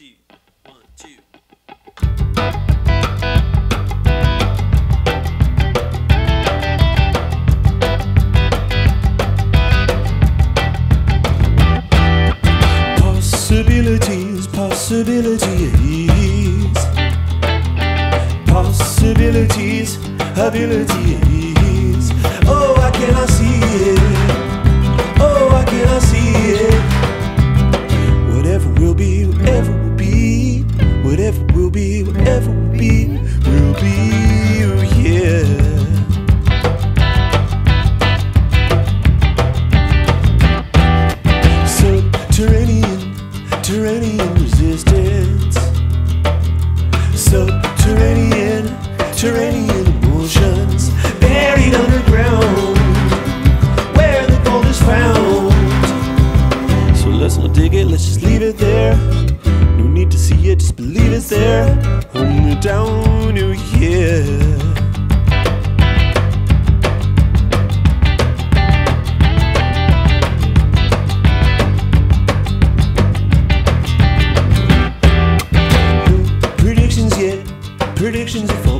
two, predictions are I'll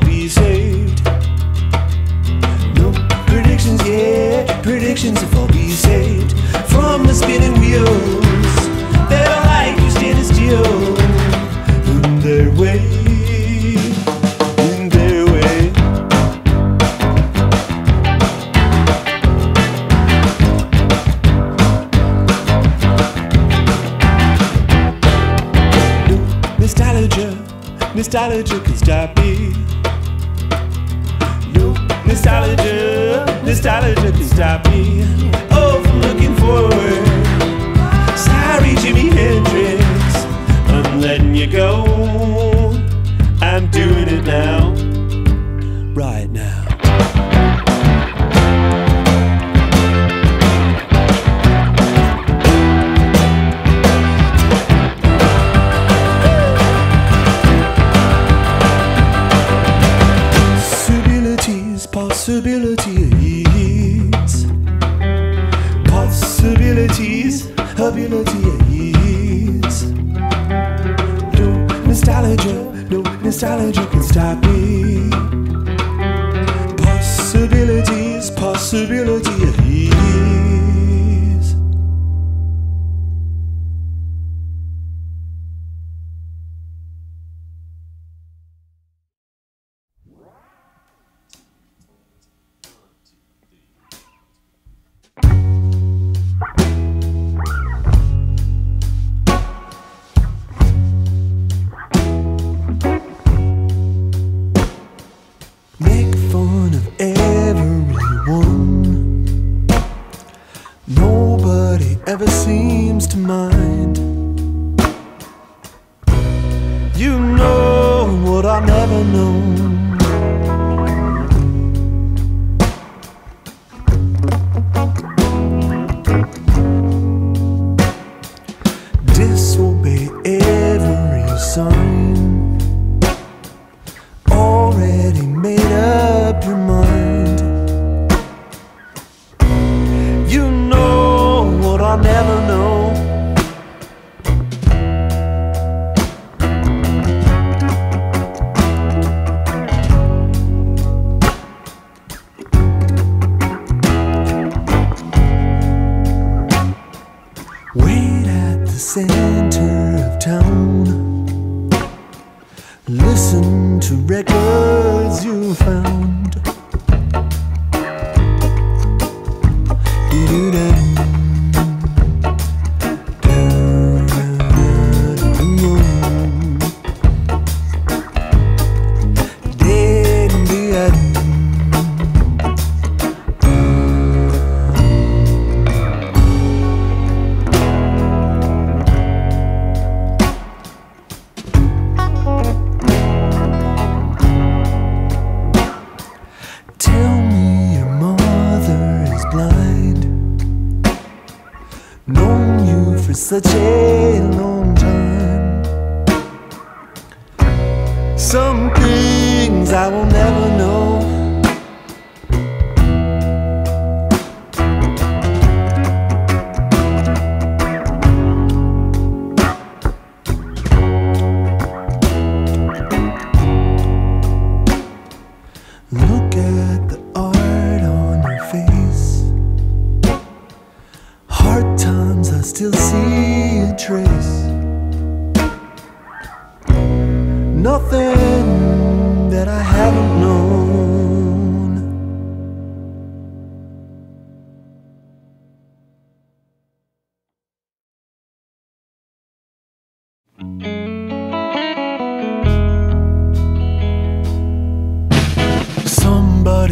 Listen to records you found.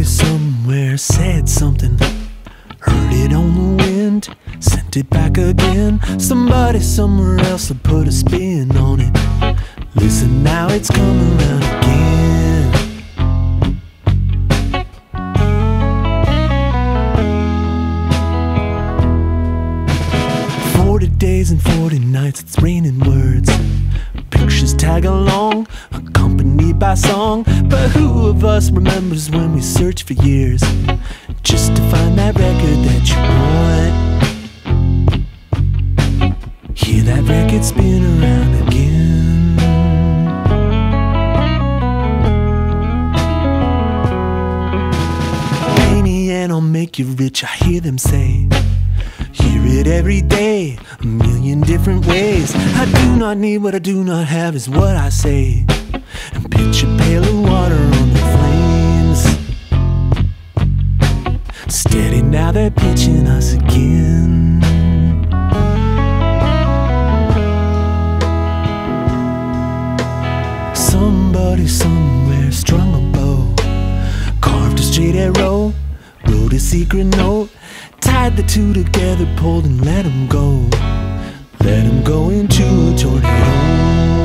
somewhere said something. Heard it on the wind, sent it back again. Somebody somewhere else had put a spin on it. Listen, now it's coming around again. Forty days and forty nights, it's raining words. Pictures tag along by song. But who of us remembers when we searched for years just to find that record that you want? Hear that record spin around again. Rainy and I'll make you rich, I hear them say. Hear it every day, a million different ways. I do not need what I do not have, is what I say. Hit your pail of water on the flames. Steady now, they're pitching us again. Somebody somewhere strung a bow, carved a straight arrow, wrote a secret note, tied the two together, pulled and let go. Let go into a tornado.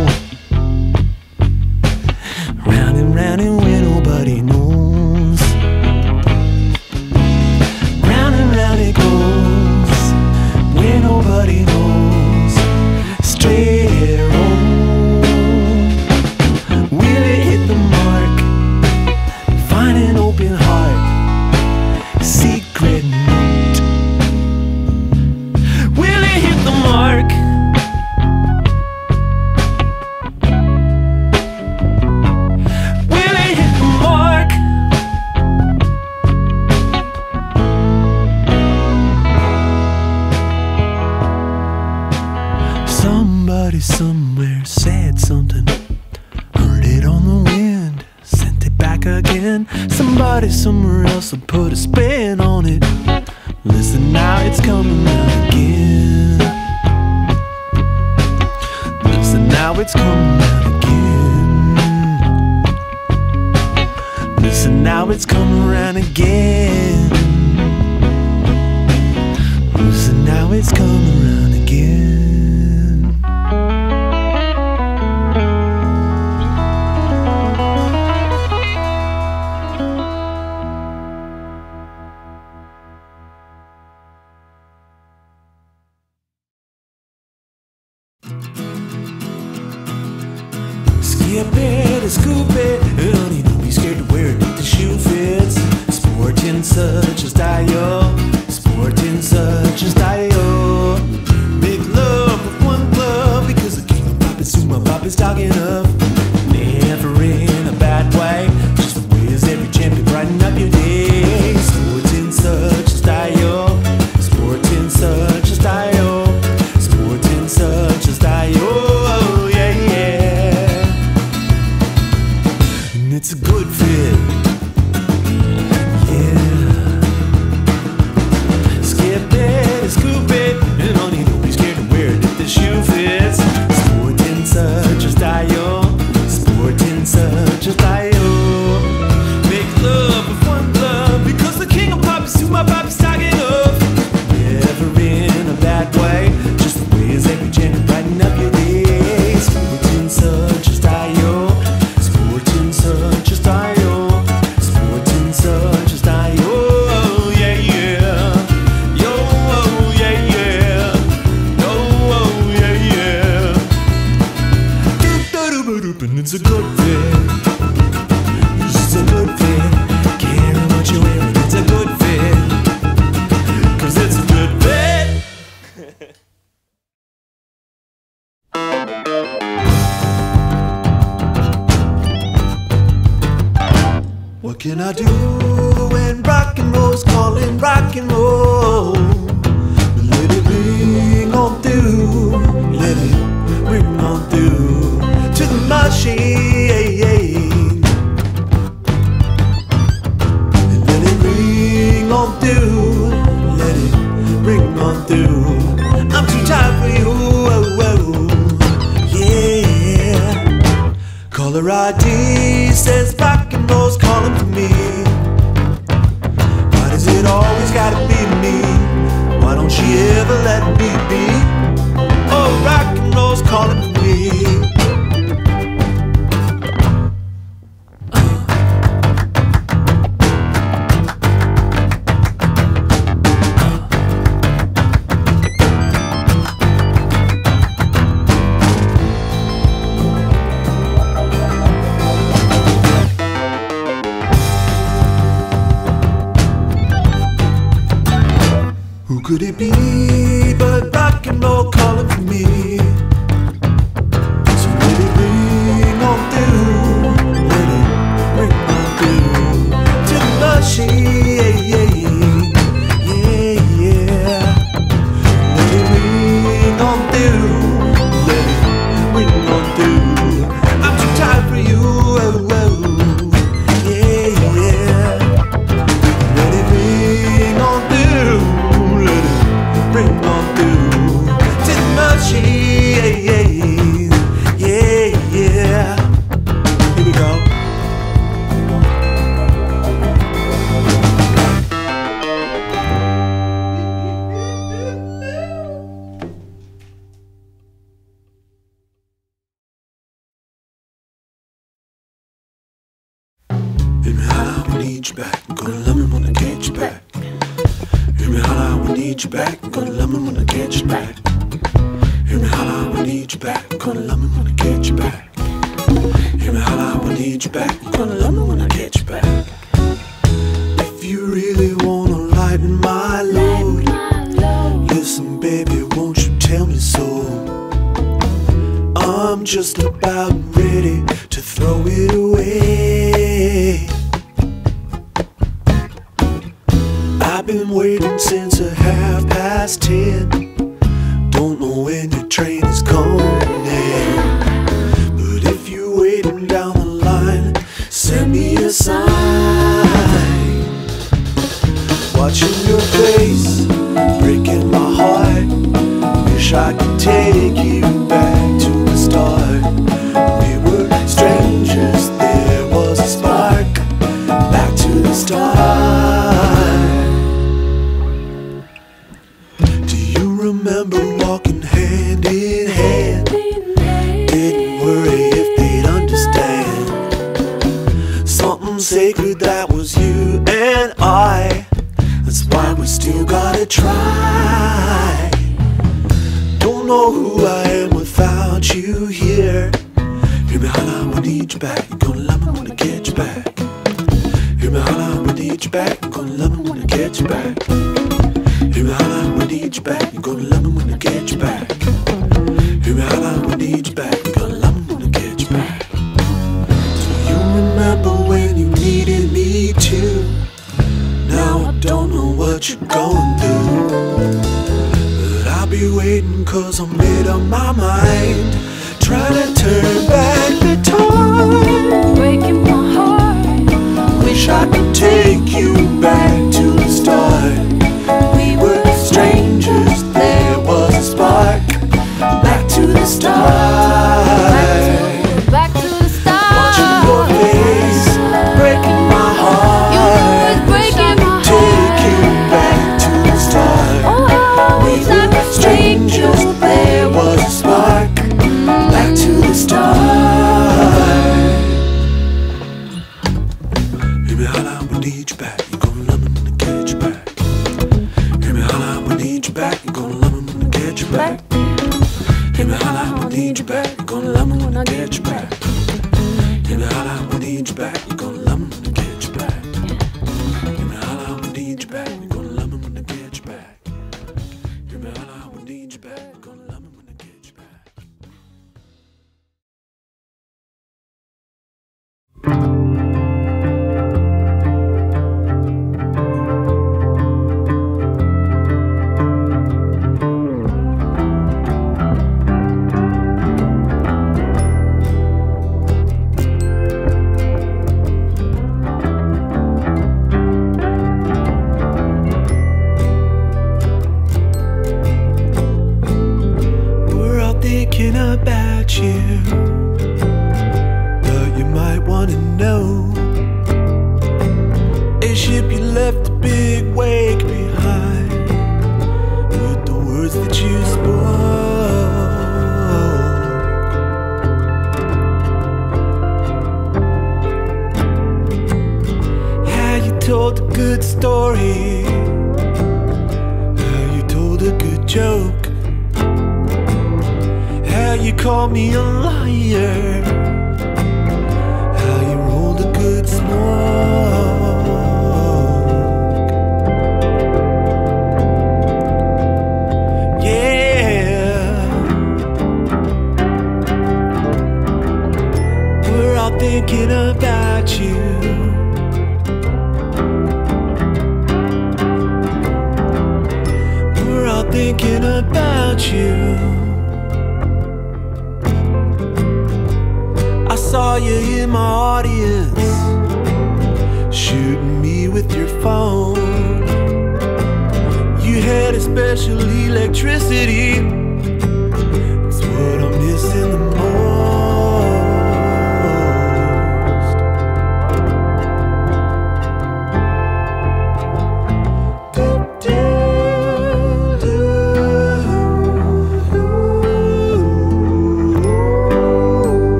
back. Gonna love me when I get you back. Hear me holler, I will need you back. Gonna love me when I me holler when I need you back. You're gonna love me when I get you back. Hear me holler when I need you back. You're gonna love me when I get you back. Hear me holler when I need you back. You're gonna love me when I get you back. Do you remember when you needed me too? Now I don't know what you're going through. But I'll be waiting cause I'm made up my mind. Try to turn back. Take you back to the start.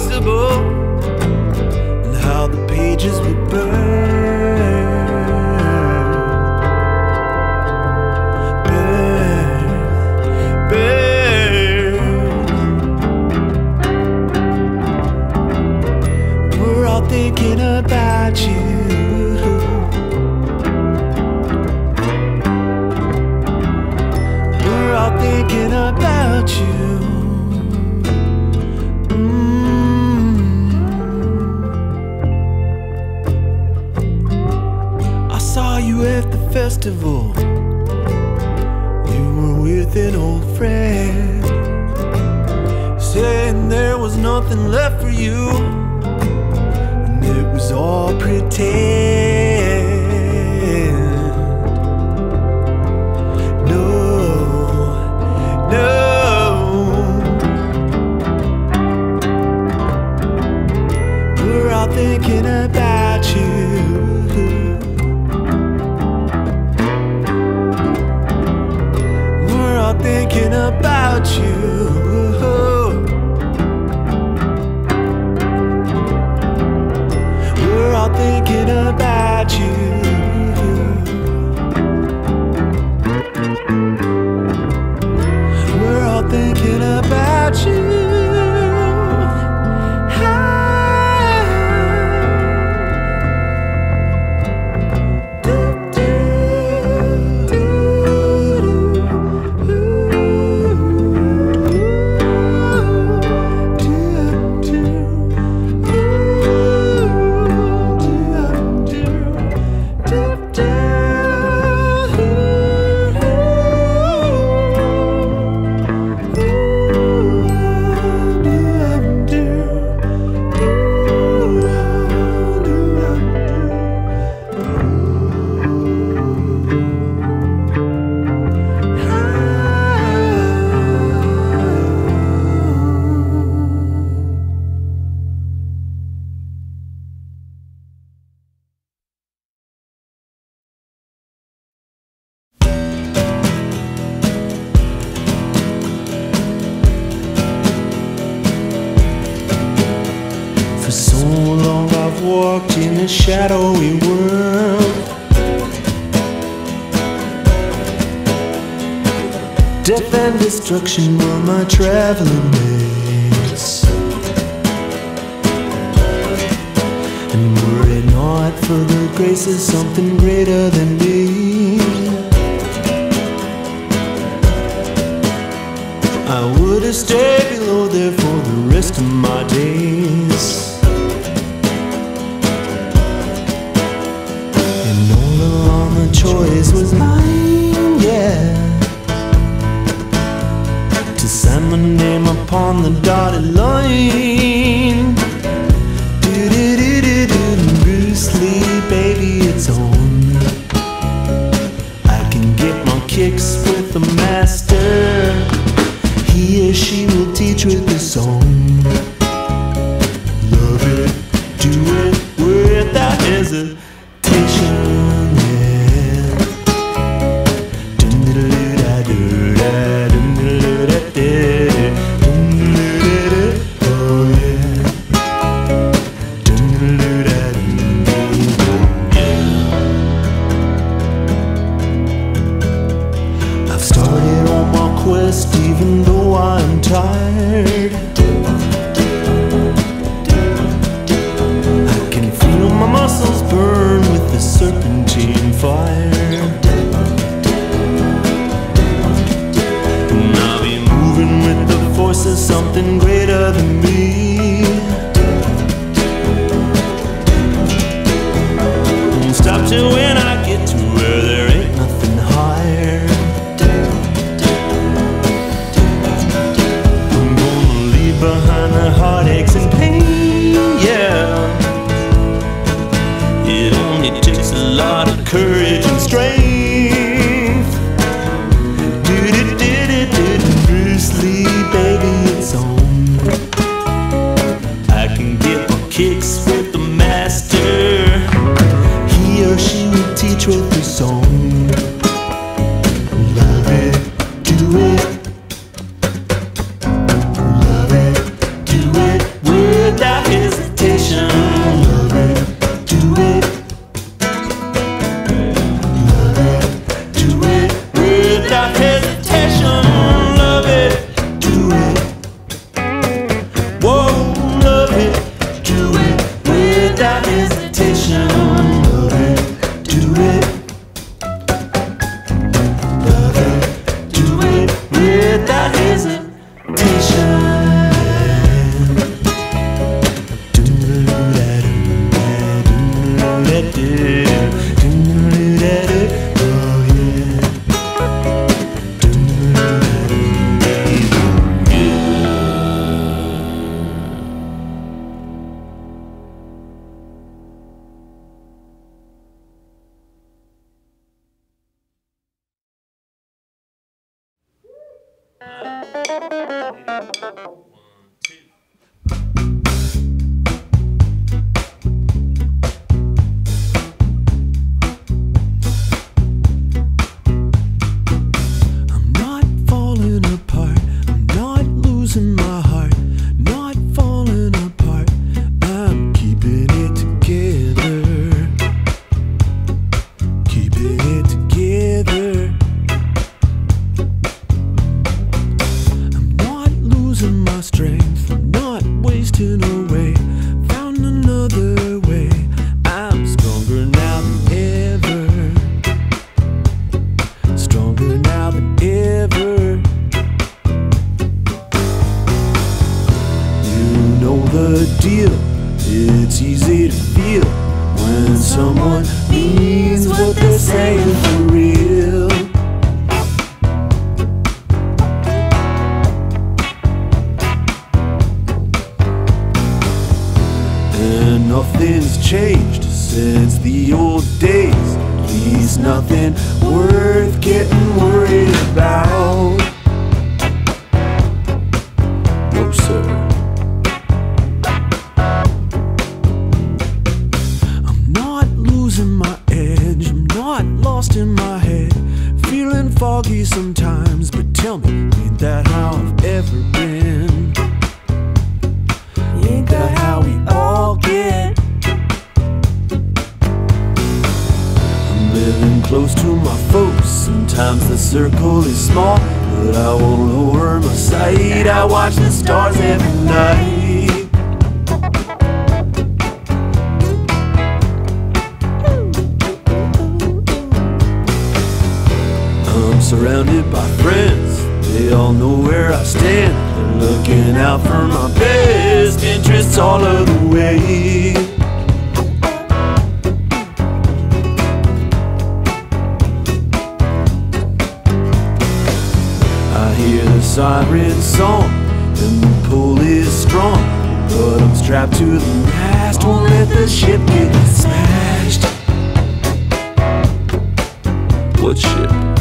possible, and how the pages would burn. Burn, burn. We're all thinking about you. thinking about you festival. You were with an old friend, saying there was nothing left for you, and it was all pretend. about you. destruction were my traveling mates. And were it not for the grace of something greater than me. Something what on and the pull is strong. But I'm strapped to the mast. Won't let the ship get smashed. What ship?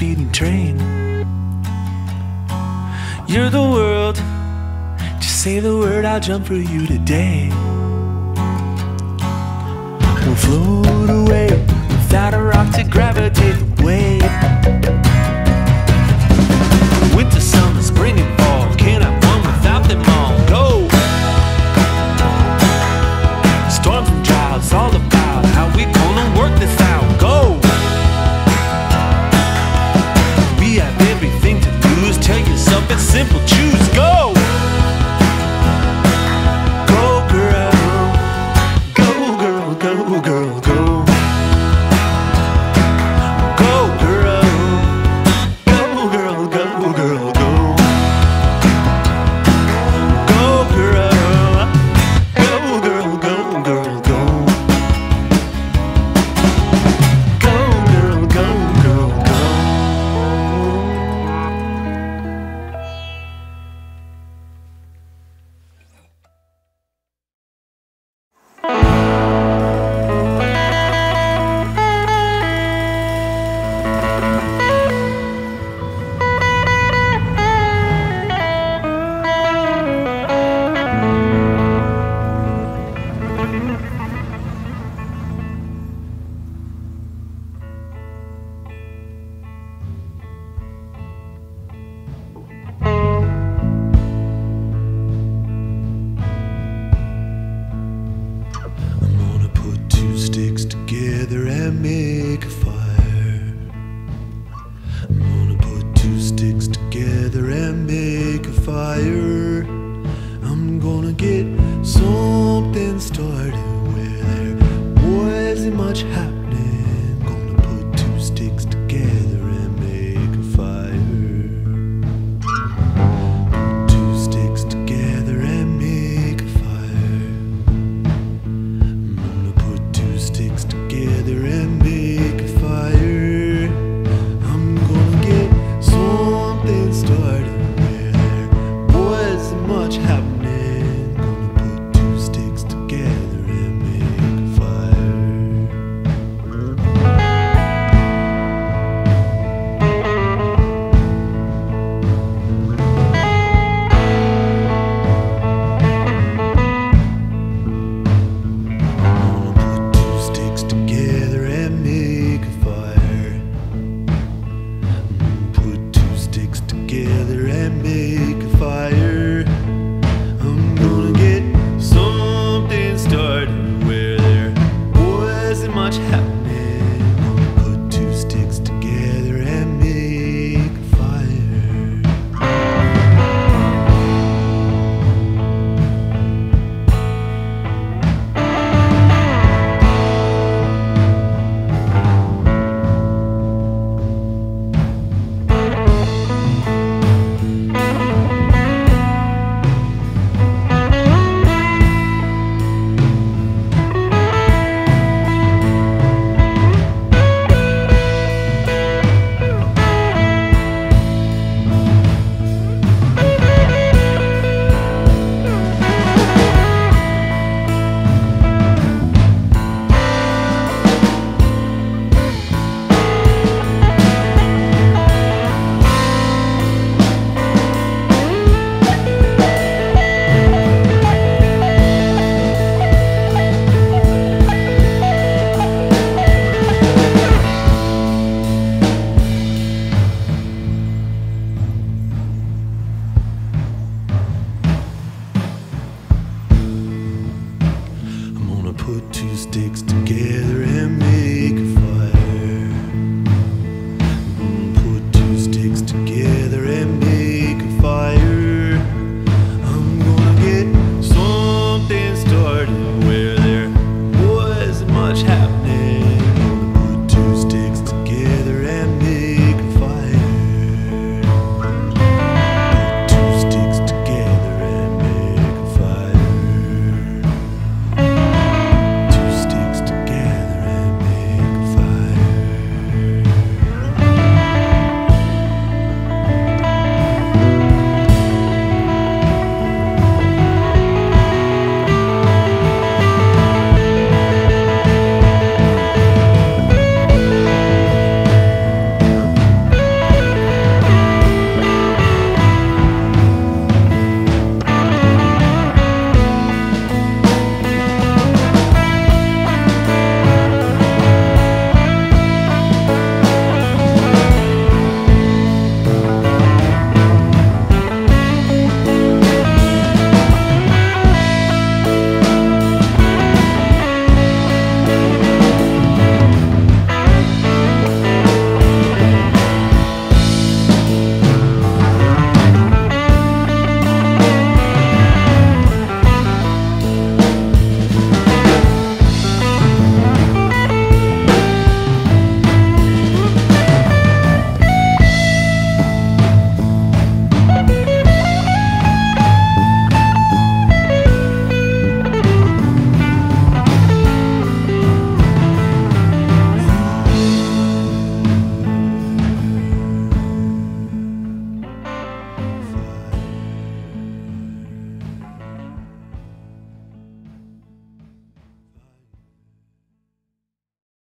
speeding train. You're the world, just say the word, I'll jump for you today. We'll float away without a rock to gravitate. simple